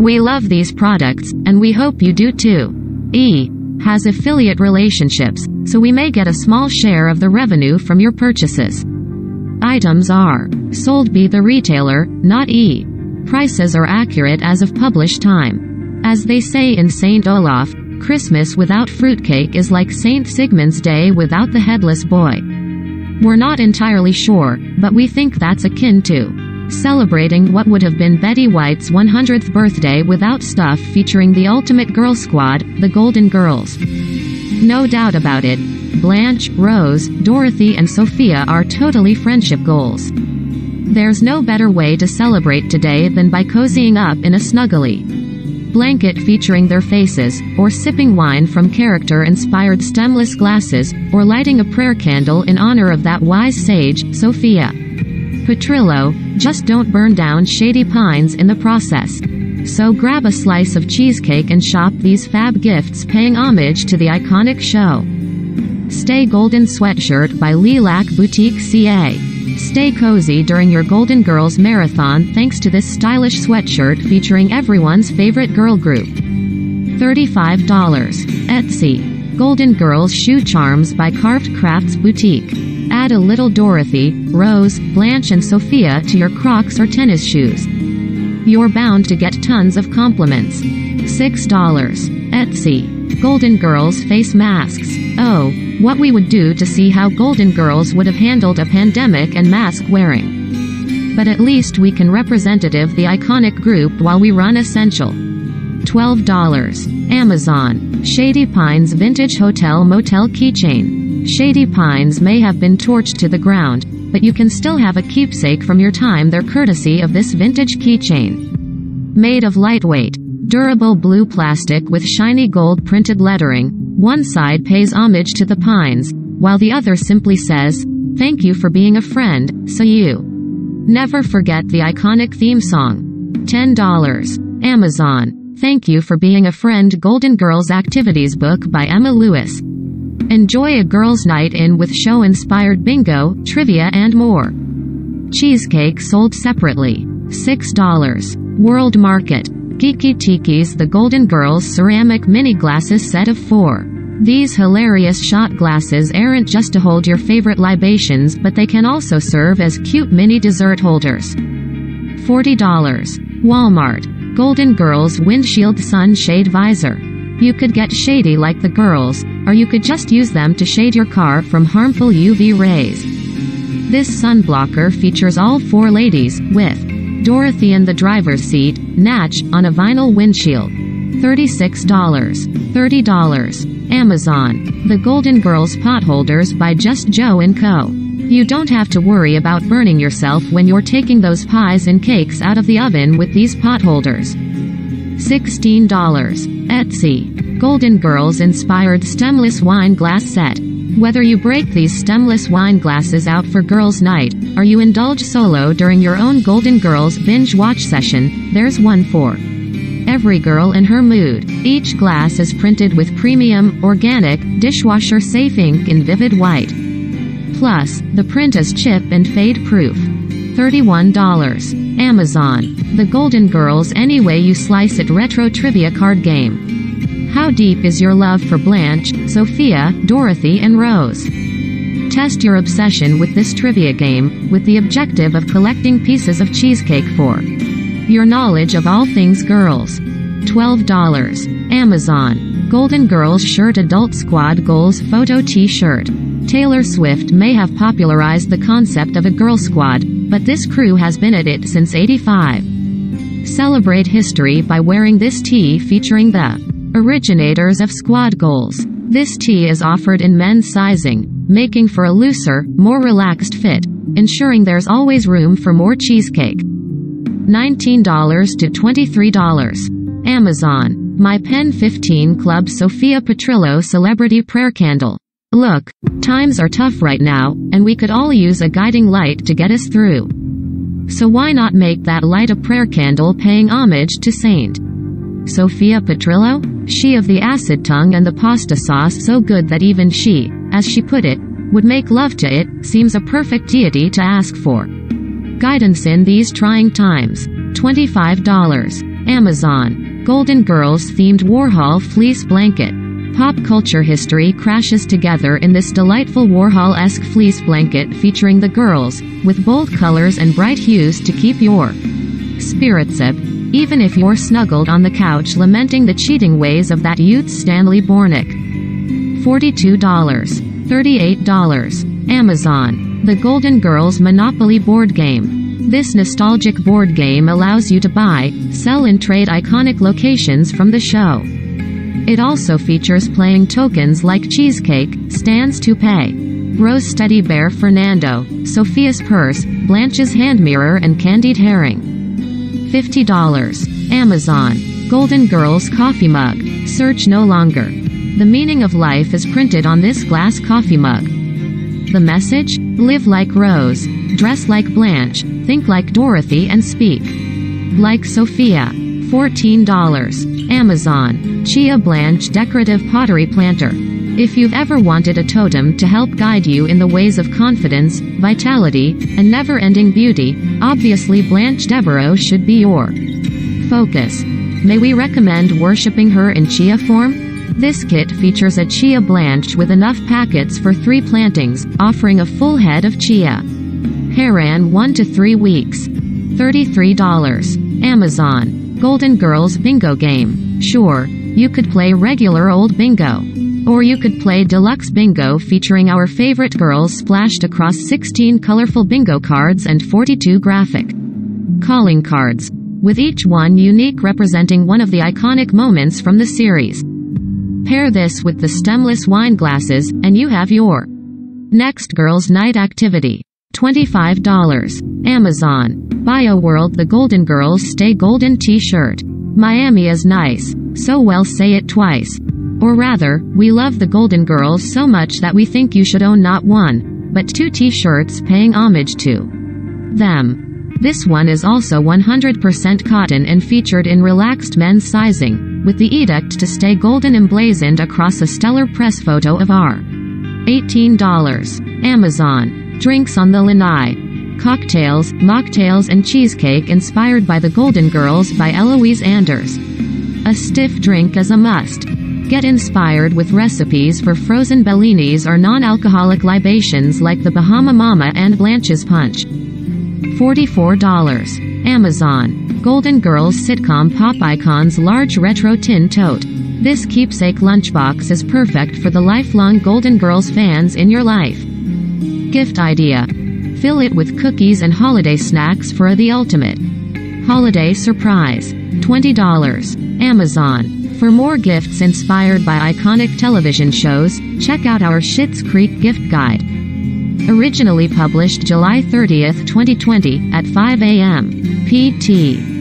We love these products, and we hope you do too. E has affiliate relationships, so we may get a small share of the revenue from your purchases. Items are sold by the retailer, not E. Prices are accurate as of published time. As they say in St. Olaf, Christmas without fruitcake is like St. Sigmund's Day without the headless boy. We're not entirely sure, but we think that's akin to celebrating what would have been Betty White's 100th birthday without stuff featuring the ultimate girl squad, the Golden Girls. No doubt about it, Blanche, Rose, Dorothy and Sophia are totally friendship goals. There's no better way to celebrate today than by cozying up in a snuggly blanket featuring their faces, or sipping wine from character-inspired stemless glasses, or lighting a prayer candle in honor of that wise sage, Sophia. Petrillo, just don't burn down shady pines in the process. So grab a slice of cheesecake and shop these fab gifts paying homage to the iconic show. Stay Golden Sweatshirt by Lilac Boutique CA. Stay cozy during your Golden Girls Marathon thanks to this stylish sweatshirt featuring everyone's favorite girl group. $35. Etsy. Golden Girls Shoe Charms by Carved Crafts Boutique. Add a little Dorothy, Rose, Blanche and Sophia to your Crocs or tennis shoes. You're bound to get tons of compliments. $6. Etsy. Golden Girls Face Masks. Oh, what we would do to see how Golden Girls would have handled a pandemic and mask wearing. But at least we can representative the iconic group while we run essential. $12. Amazon. Shady Pines Vintage Hotel Motel Keychain. Shady Pines may have been torched to the ground, but you can still have a keepsake from your time there courtesy of this vintage keychain. Made of lightweight, durable blue plastic with shiny gold printed lettering, one side pays homage to the Pines, while the other simply says, Thank you for being a friend, so you. Never forget the iconic theme song. $10. Amazon. Thank you for being a friend Golden Girls Activities book by Emma Lewis. Enjoy a girls' night in with show inspired bingo, trivia, and more. Cheesecake sold separately. $6. World Market. Geeki Tikis The Golden Girls Ceramic Mini Glasses Set of 4. These hilarious shot glasses aren't just to hold your favorite libations but they can also serve as cute mini dessert holders. $40. Walmart. Golden Girls Windshield Sunshade Visor. You could get shady like the girls, or you could just use them to shade your car from harmful UV rays. This sunblocker features all four ladies, with Dorothy in the driver's seat, Natch, on a vinyl windshield. $36. $30. Amazon. The Golden Girls Potholders by Just Joe & Co. You don't have to worry about burning yourself when you're taking those pies and cakes out of the oven with these potholders. $16. Etsy. Golden Girls inspired stemless wine glass set. Whether you break these stemless wine glasses out for girls' night, or you indulge solo during your own Golden Girls binge watch session, there's one for every girl in her mood. Each glass is printed with premium, organic, dishwasher safe ink in vivid white. Plus, the print is chip and fade proof. $31. Amazon. The Golden Girls Any Way You Slice It Retro Trivia Card Game. How deep is your love for Blanche, Sophia, Dorothy, and Rose? Test your obsession with this trivia game, with the objective of collecting pieces of cheesecake for your knowledge of all things girls. $12. Amazon. Golden Girls Shirt Adult Squad Goals Photo T-Shirt. Taylor Swift may have popularized the concept of a girl squad, but this crew has been at it since 85. Celebrate history by wearing this tee featuring the originators of squad goals. This tee is offered in men's sizing, making for a looser, more relaxed fit, ensuring there's always room for more cheesecake. $19 to $23. Amazon. My Pen 15 Club Sophia Petrillo Celebrity Prayer Candle. Look, times are tough right now, and we could all use a guiding light to get us through. So why not make that light a prayer candle paying homage to Saint Sophia Petrillo? She of the acid tongue and the pasta sauce so good that even she, as she put it, would make love to it, seems a perfect deity to ask for. Guidance in these trying times. $25. Amazon. Golden Girls themed Warhol fleece blanket. Pop culture history crashes together in this delightful Warhol-esque fleece blanket featuring the girls, with bold colors and bright hues to keep your spirits up, even if you're snuggled on the couch lamenting the cheating ways of that youth Stanley Zbornak. $42. $38. Amazon. The Golden Girls Monopoly board game. This nostalgic board game allows you to buy, sell and trade iconic locations from the show. It also features playing tokens like Cheesecake, Stan's Toupee, Rose Teddy Bear Fernando, Sophia's Purse, Blanche's Hand Mirror and Candied Herring. $50. Amazon. Golden Girls Coffee Mug. Search no longer. The meaning of life is printed on this glass coffee mug. The message? Live like Rose, dress like Blanche, think like Dorothy and speak like Sophia. $14. Amazon. Chia Blanche Decorative Pottery Planter. If you've ever wanted a totem to help guide you in the ways of confidence, vitality, and never-ending beauty, obviously Blanche Devereaux should be your focus. May we recommend worshipping her in chia form? This kit features a chia Blanche with enough packets for three plantings, offering a full head of chia. Haran 1 to 3 weeks. $33. Amazon. Golden Girls Bingo Game. Sure, you could play regular old bingo. Or you could play deluxe bingo featuring our favorite girls splashed across 16 colorful bingo cards and 42 graphic calling cards, with each one unique representing one of the iconic moments from the series. Pair this with the stemless wine glasses, and you have your next girls' night activity. $25. Amazon. BioWorld The Golden Girls Stay Golden t-shirt. Miami is nice. So well say it twice. Or rather, we love the Golden Girls so much that we think you should own not one, but two t-shirts paying homage to them. This one is also 100% cotton and featured in relaxed men's sizing, with the edict to stay golden emblazoned across a stellar press photo of our $18. Amazon. Drinks on the lanai. Cocktails, mocktails and cheesecake inspired by the Golden Girls by Eloise Anders. A stiff drink is a must. Get inspired with recipes for frozen bellinis or non-alcoholic libations like the Bahama Mama and Blanche's Punch. $44. Amazon. Golden Girls sitcom pop icon's large retro tin tote. This keepsake lunchbox is perfect for the lifelong Golden Girls fans in your life. Gift idea. Fill it with cookies and holiday snacks for the ultimate holiday surprise. $20. Amazon. For more gifts inspired by iconic television shows, check out our Schitt's Creek gift guide. Originally published July 30, 2020, at 5 a.m. PT.